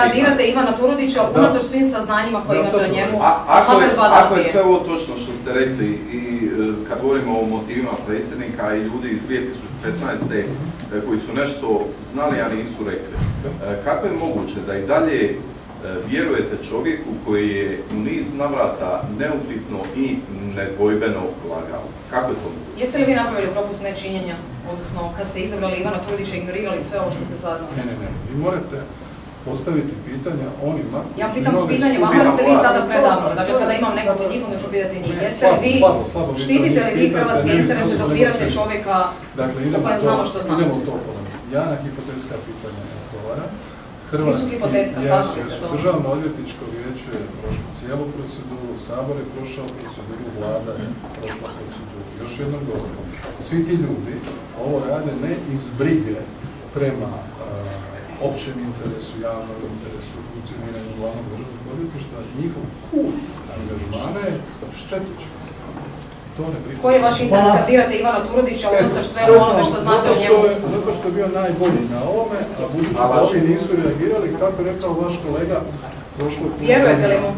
kandidirate Ivana Turudića unatoč svim saznanjima koje imate o njemu. A, ako, je, ako je sve ovo točno što ste rekli i e, kad govorimo o motivima predsjednika i ljudi iz 2015. e, koji su nešto znali, a nisu rekli, e, kako je moguće da i dalje vjerujete čovjeku koji je u niz navrata neupitno i nedvojbeno lagao? Kako je to moguće? Jeste li vi napravili propust nečinjenja, odnosno kad ste izabrali Ivana Turudića i ignorirali sve ovo što ste saznali? Ne, ne, ne. Vi morate postaviti pitanja onima koji Ja pitam pitanje vama jer ste vi sada predavno, dakle kada imam nekog od njih onda ću pitati njih. Jeste li vi, slabo, slabo štitite li vi hrvatske interese dok birate čovjeka Dakle, idemo to, znamo što znamo? idemo to. Ja na hipotetska pitanja ne odgovaram. jesu, to. Državno odvjetničko vijeće je prošlo cijelu proceduru, Sabor je prošao proceduru, vlada je prošla proceduru. Još jednom govorim, svi ti ljudi ovo rade ne iz brige prema općem interesu, javnom interesu, funkcioniranju glavnog državnog odvjetništva, njihov put angažmana je štetočinski. To ne prihvaćam. Koji je vaš interes kad birate Ivana Turudića unatoč svemu onome što znate zato o njemu? je- Zato što je bio najbolji na ovome, a budući A da ovi nisu reagirali, kako je rekao vaš kolega, prošlo Vjerujete li mu?